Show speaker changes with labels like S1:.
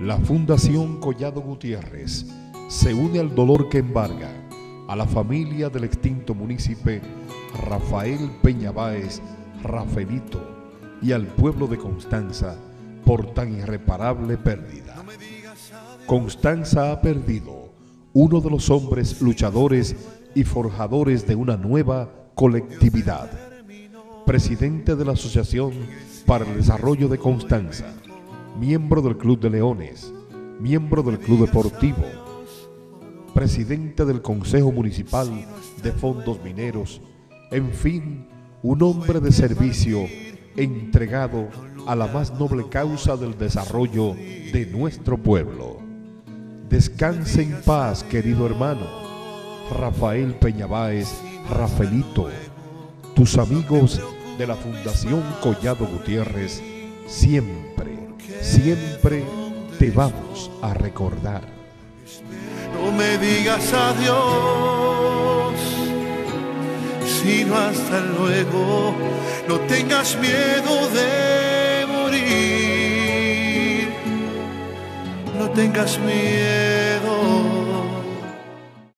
S1: La Fundación Collado Gutiérrez se une al dolor que embarga a la familia del extinto munícipe Rafael Peña Báez, y al pueblo de Constanza por tan irreparable pérdida. Constanza ha perdido uno de los hombres luchadores y forjadores de una nueva colectividad, presidente de la Asociación para el Desarrollo de Constanza, miembro del Club de Leones, miembro del Club Deportivo, presidente del Consejo Municipal de Fondos Mineros, en fin, un hombre de servicio entregado a la más noble causa del desarrollo de nuestro pueblo. Descanse en paz, querido hermano. Rafael Peñabáez, Rafaelito, tus amigos de la Fundación Collado Gutiérrez, siempre, siempre te vamos a recordar.
S2: No me digas adiós, sino hasta luego. No tengas miedo de morir, no tengas miedo